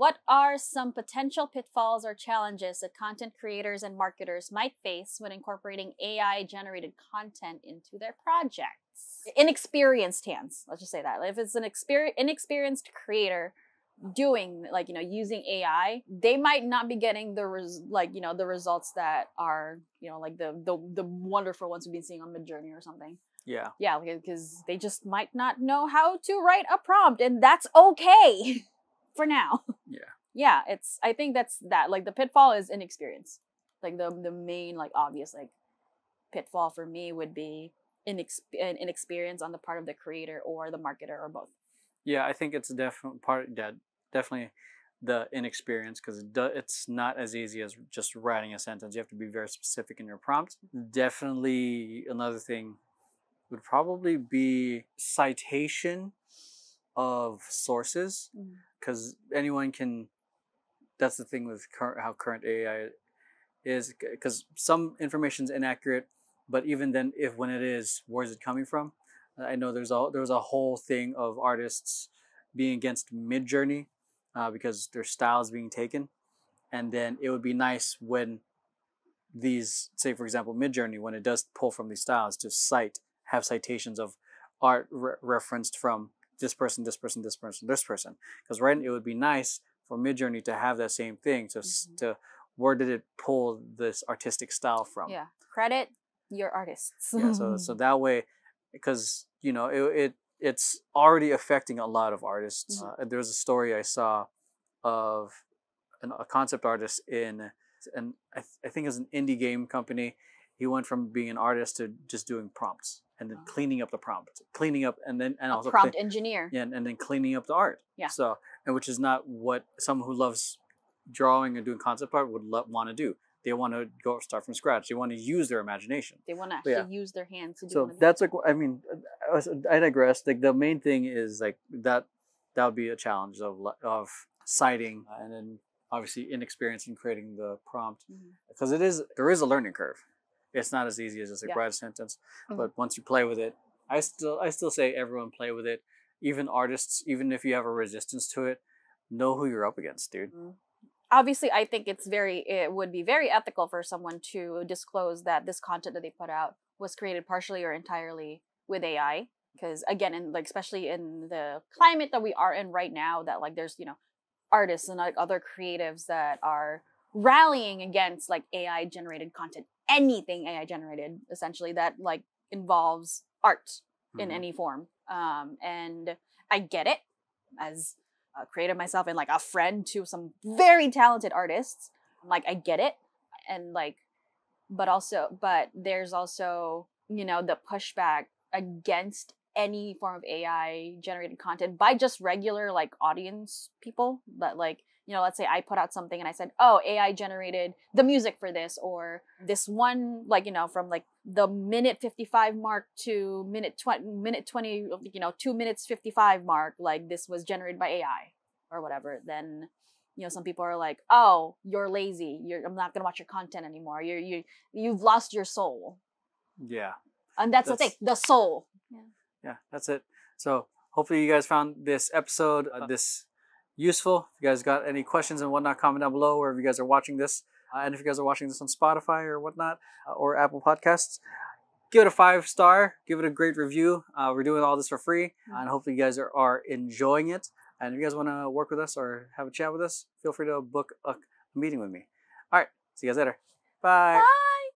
What are some potential pitfalls or challenges that content creators and marketers might face when incorporating AI generated content into their projects? Inexperienced hands, let's just say that. If it's an exper- inexperienced creator doing like you know using AI, they might not be getting the res- like you know the results that are you know like the the the wonderful ones we've been seeing on Midjourney or something. Yeah. Yeah, because they just might not know how to write a prompt, and that's okay for now. Yeah. Yeah, it's. I think that's that. Like the pitfall is inexperience. Like the the main like obvious like pitfall for me would be inex- inexperience on the part of the creator or the marketer or both. Yeah, I think it's a definite part. Yeah, definitely the inexperience because it's not as easy as just writing a sentence. You have to be very specific in your prompt. Definitely another thing would probably be citation of sources Mhm. Because anyone can. That's the thing with current how current AI is because some information is inaccurate, but even then, if when it is, where's it coming from? I know there's a there was a whole thing of artists being against Midjourney uh, because their style is being taken, and then it would be nice when these, say for example, Midjourney, when it does pull from these styles, to cite have citations of art re- referenced from this person, this person, this person, this person. Because right, it would be nice for Midjourney to have that same thing to s Mhm. to where did it pull this artistic style from? Yeah, credit your artists. yeah so so that way because you know it, it it's already affecting a lot of artists Mhm. uh, there's a story i saw of an, a concept artist in and I, th- I think it's an indie game company he went from being an artist to just doing prompts and then Oh. cleaning up the prompt cleaning up and then and a also prompt engineer. yeah, and, and then cleaning up the art Yeah. so and which is not what someone who loves drawing and doing concept art would lo- want to do they want to go start from scratch they want to use their imagination They want to actually yeah. use their hands to do so that's like i mean I, was- digress like the main thing is like that that would be a challenge of of citing uh, and then obviously inexperience in creating the prompt because it is there is a learning curve it's not as easy as just like Yeah. a sentence Mhm. but once you play with it i still i still say everyone play with it even artists even if you have a resistance to it know who you're up against dude Mhm. Obviously, I think it's very it would be very ethical for someone to disclose that this content that they put out was created partially or entirely with AI. Because again, in like especially in the climate that we are in right now, that like there's you know artists and like other creatives that are rallying against like AI generated content, anything AI generated, essentially that like involves art in Mhm. any form. Um, and I get it as a creative myself and like a friend to some very talented artists. Like I get it, and like, but also, but there's also you know the pushback against any form of AI generated content by just regular like audience people. But like you know, let's say I put out something and I said, "Oh, AI generated the music for this," or this one, like you know, from like the minute fifty-five mark to minute twenty, minute twenty, you know, two minutes fifty-five mark, like this was generated by AI or whatever. Then you know, some people are like, "Oh, you're lazy. You're I'm not gonna watch your content anymore. You're you you've lost your soul." yeah And that's, the thing, the soul. yeah, that's it. So hopefully you guys found this episode, uh, this useful. If you guys got any questions and whatnot, comment down below wherever you guys are watching this. Uh, and if you guys are watching this on Spotify or whatnot, uh, or Apple Podcasts, give it a five star, give it a great review. Uh, we're doing all this for free, and hopefully you guys are, are enjoying it. And if you guys want to work with us or have a chat with us, feel free to book a meeting with me. All right, see you guys later. Bye. Bye.